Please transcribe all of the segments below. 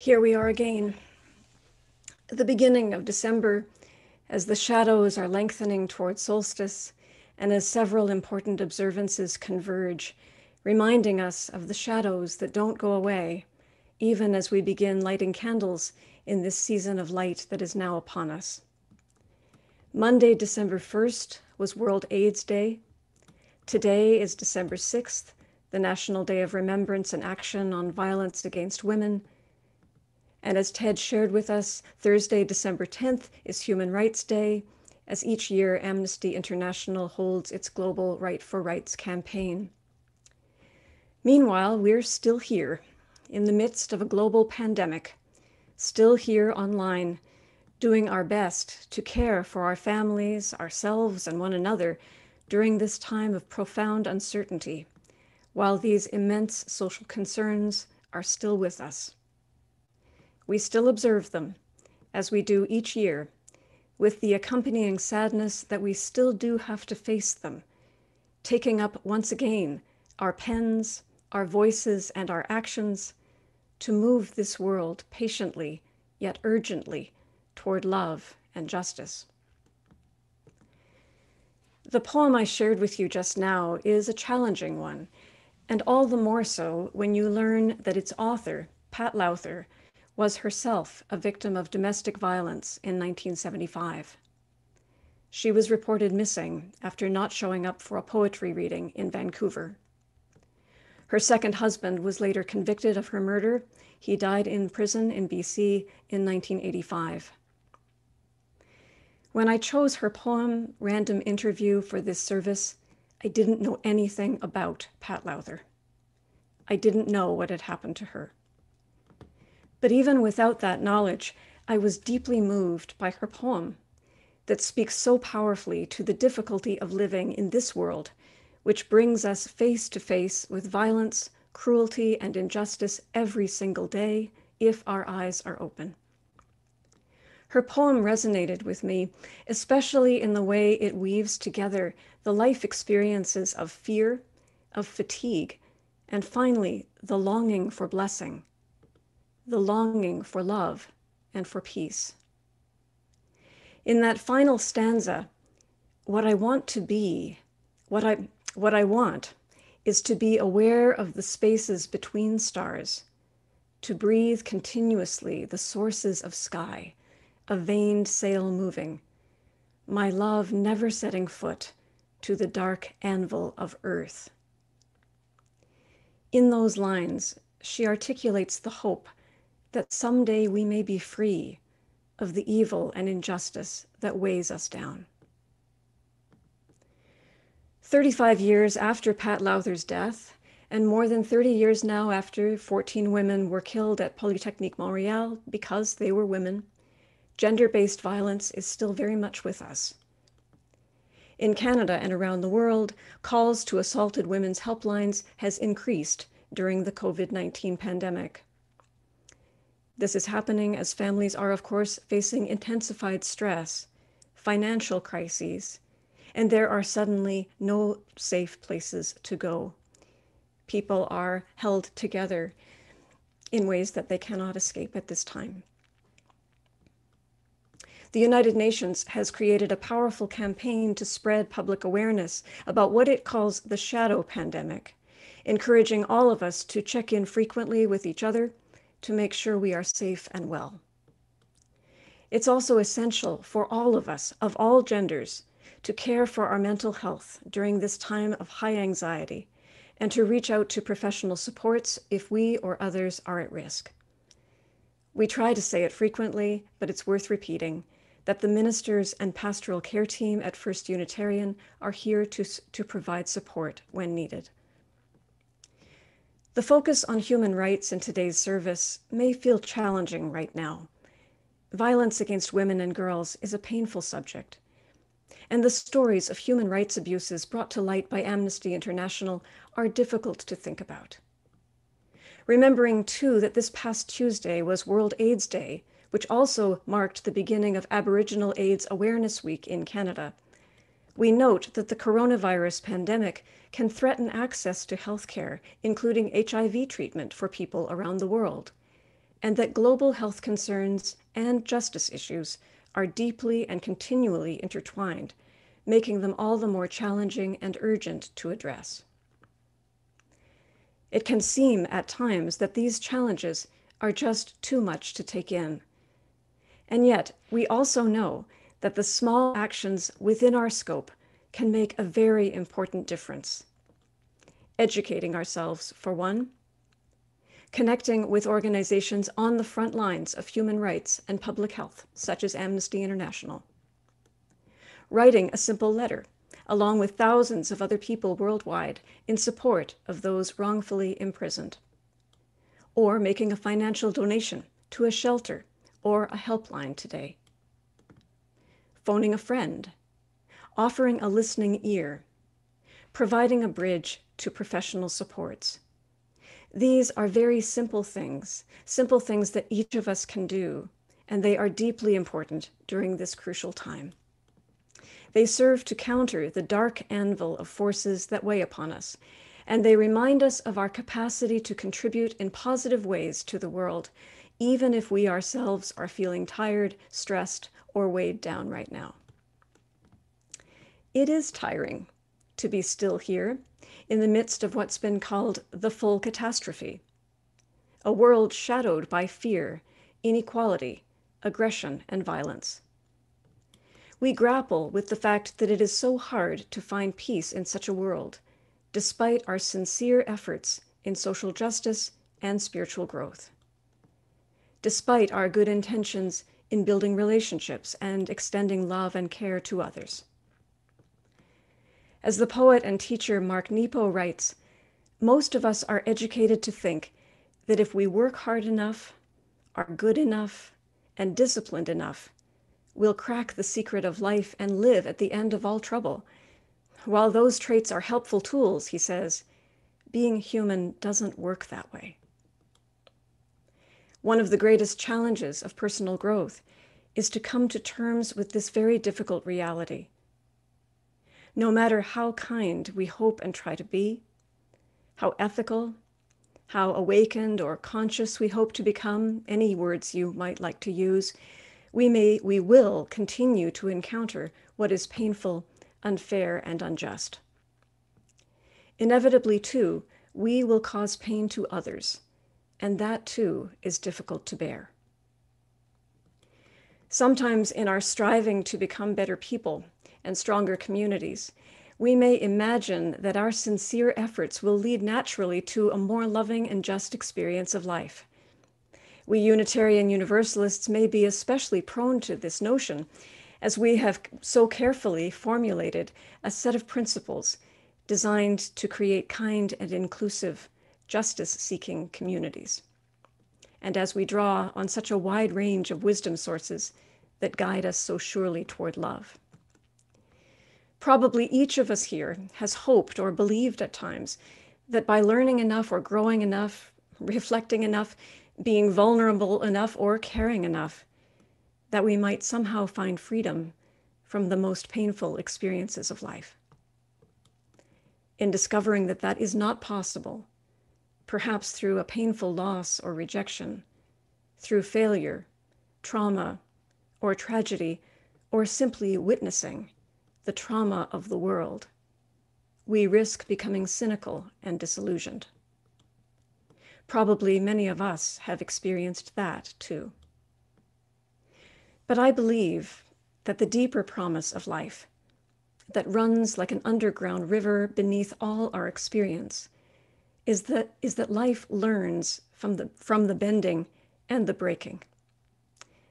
Here we are again. At the beginning of December, as the shadows are lengthening toward solstice, and as several important observances converge, reminding us of the shadows that don't go away, even as we begin lighting candles in this season of light that is now upon us. Monday, December 1st, was World AIDS Day. Today is December 6th, the National Day of Remembrance and Action on Violence Against Women. And as Ted shared with us, Thursday, December 10th is Human Rights Day, as each year Amnesty International holds its global Write for Rights campaign. Meanwhile, we're still here in the midst of a global pandemic, still here online, doing our best to care for our families, ourselves, and one another during this time of profound uncertainty, while these immense social concerns are still with us. We still observe them, as we do each year, with the accompanying sadness that we still do have to face them, taking up once again our pens, our voices, and our actions to move this world patiently yet urgently toward love and justice. The poem I shared with you just now is a challenging one, and all the more so when you learn that its author, Pat Lowther, was herself a victim of domestic violence in 1975. She was reported missing after not showing up for a poetry reading in Vancouver. Her second husband was later convicted of her murder. He died in prison in BC in 1985. When I chose her poem, Random Interview, for this service, I didn't know anything about Pat Lowther. I didn't know what had happened to her. But even without that knowledge, I was deeply moved by her poem that speaks so powerfully to the difficulty of living in this world which brings us face to face with violence, cruelty, and injustice every single day if our eyes are open. Her poem resonated with me, especially in the way it weaves together the life experiences of fear, of fatigue, and finally, the longing for blessing, the longing for love and for peace. In that final stanza, what I want to be, what I what I want is to be aware of the spaces between stars, to breathe continuously the sources of sky, a veined sail moving, my love never setting foot to the dark anvil of earth. In those lines, she articulates the hope that someday we may be free of the evil and injustice that weighs us down. 35 years after Pat Lowther's death, and more than 30 years now after 14 women were killed at Polytechnique Montreal because they were women, gender based violence is still very much with us. In Canada and around the world, calls to assaulted women's helplines has increased during the COVID 19 pandemic. This is happening as families are, of course, facing intensified stress, financial crises, and there are suddenly no safe places to go. People are held together in ways that they cannot escape at this time. The United Nations has created a powerful campaign to spread public awareness about what it calls the shadow pandemic, encouraging all of us to check in frequently with each other to make sure we are safe and well. It's also essential for all of us, of all genders, to care for our mental health during this time of high anxiety and to reach out to professional supports if we or others are at risk. We try to say it frequently, but it's worth repeating that the ministers and pastoral care team at First Unitarian are here to, to provide support when needed. The focus on human rights in today's service may feel challenging right now. Violence against women and girls is a painful subject and the stories of human rights abuses brought to light by Amnesty International are difficult to think about. Remembering, too, that this past Tuesday was World AIDS Day, which also marked the beginning of Aboriginal AIDS Awareness Week in Canada. We note that the coronavirus pandemic can threaten access to health care, including HIV treatment for people around the world. and that global health concerns and justice issues are deeply and continually intertwined, making them all the more challenging and urgent to address. It can seem at times that these challenges are just too much to take in. And yet, we also know that the small actions within our scope can make a very important difference. Educating ourselves, for one, connecting with organizations on the front lines of human rights and public health, such as Amnesty International, writing a simple letter, along with thousands of other people worldwide, in support of those wrongfully imprisoned, or making a financial donation to a shelter or a helpline today, phoning a friend, offering a listening ear, providing a bridge to professional supports these are very simple things, simple things that each of us can do, and they are deeply important during this crucial time. They serve to counter the dark anvil of forces that weigh upon us, and they remind us of our capacity to contribute in positive ways to the world, even if we ourselves are feeling tired, stressed, or weighed down right now. It is tiring to be still here in the midst of what's been called the full catastrophe, a world shadowed by fear, inequality, aggression, and violence. We grapple with the fact that it is so hard to find peace in such a world, despite our sincere efforts in social justice and spiritual growth. Despite our good intentions in building relationships and extending love and care to others. As the poet and teacher Mark Nepo writes, most of us are educated to think that if we work hard enough, are good enough, and disciplined enough, we'll crack the secret of life and live at the end of all trouble. While those traits are helpful tools, he says, being human doesn't work that way. One of the greatest challenges of personal growth is to come to terms with this very difficult reality no matter how kind we hope and try to be, how ethical, how awakened or conscious we hope to become, any words you might like to use, we may, we will continue to encounter what is painful, unfair, and unjust. Inevitably, too, we will cause pain to others, and that too is difficult to bear. Sometimes, in our striving to become better people, and stronger communities, we may imagine that our sincere efforts will lead naturally to a more loving and just experience of life. We Unitarian Universalists may be especially prone to this notion, as we have so carefully formulated a set of principles designed to create kind and inclusive, justice seeking communities. And as we draw on such a wide range of wisdom sources that guide us so surely toward love. Probably each of us here has hoped or believed at times that by learning enough or growing enough, reflecting enough, being vulnerable enough or caring enough, that we might somehow find freedom from the most painful experiences of life. In discovering that that is not possible, perhaps through a painful loss or rejection, through failure, trauma, or tragedy, or simply witnessing, the trauma of the world, we risk becoming cynical and disillusioned. Probably many of us have experienced that too. But I believe that the deeper promise of life, that runs like an underground river beneath all our experience, is that, is that life learns from the, from the bending and the breaking,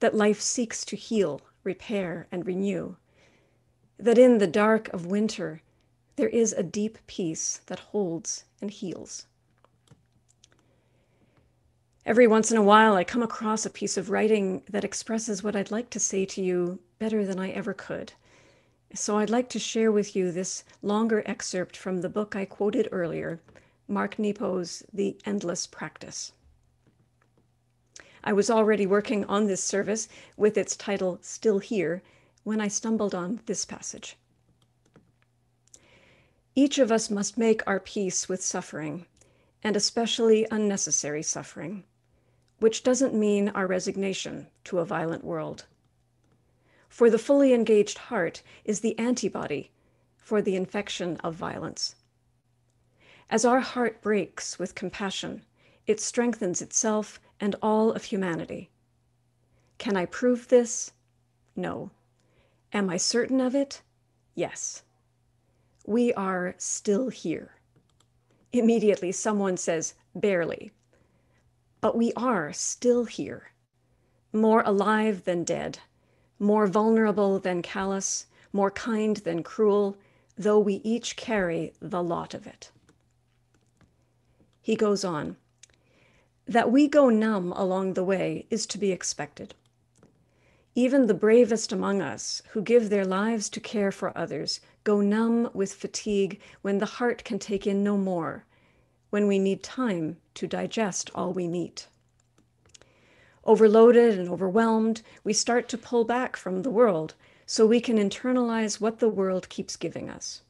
that life seeks to heal, repair, and renew that in the dark of winter, there is a deep peace that holds and heals. Every once in a while, I come across a piece of writing that expresses what I'd like to say to you better than I ever could. So I'd like to share with you this longer excerpt from the book I quoted earlier, Mark Nepo's The Endless Practice. I was already working on this service with its title Still Here when I stumbled on this passage. Each of us must make our peace with suffering, and especially unnecessary suffering, which doesn't mean our resignation to a violent world. For the fully engaged heart is the antibody for the infection of violence. As our heart breaks with compassion, it strengthens itself and all of humanity. Can I prove this? No. Am I certain of it? Yes. We are still here. Immediately, someone says, barely. But we are still here, more alive than dead, more vulnerable than callous, more kind than cruel, though we each carry the lot of it. He goes on That we go numb along the way is to be expected. Even the bravest among us who give their lives to care for others go numb with fatigue when the heart can take in no more, when we need time to digest all we meet. Overloaded and overwhelmed, we start to pull back from the world so we can internalize what the world keeps giving us.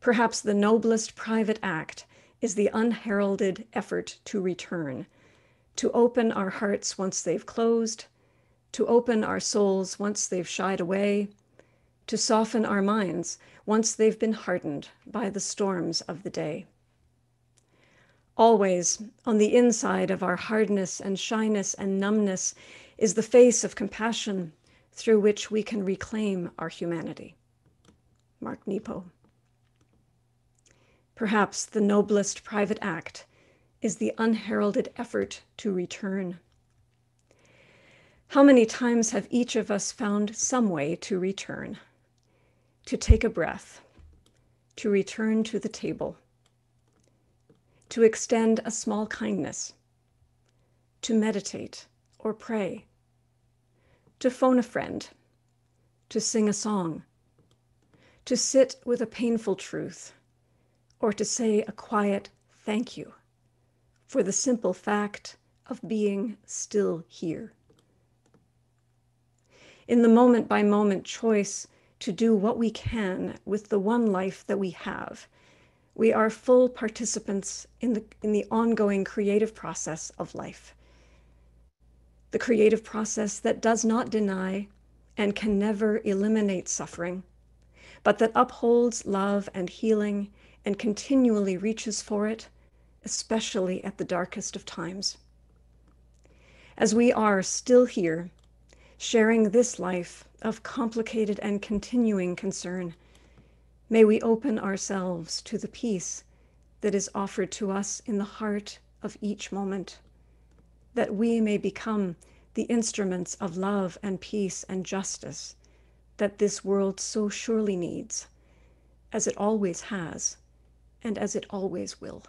Perhaps the noblest private act is the unheralded effort to return, to open our hearts once they've closed, to open our souls once they've shied away, to soften our minds once they've been hardened by the storms of the day. Always on the inside of our hardness and shyness and numbness is the face of compassion through which we can reclaim our humanity. Mark Nepo. Perhaps the noblest private act is the unheralded effort to return. How many times have each of us found some way to return? To take a breath, to return to the table, to extend a small kindness, to meditate or pray, to phone a friend, to sing a song, to sit with a painful truth, or to say a quiet thank you for the simple fact of being still here. In the moment by moment choice to do what we can with the one life that we have we are full participants in the, in the ongoing creative process of life. The creative process that does not deny and can never eliminate suffering, but that upholds love and healing and continually reaches for it, especially at the darkest of times. As we are still here, sharing this life of complicated and continuing concern, May we open ourselves to the peace that is offered to us in the heart of each moment, that we may become the instruments of love and peace and justice that this world so surely needs, as it always has and as it always will.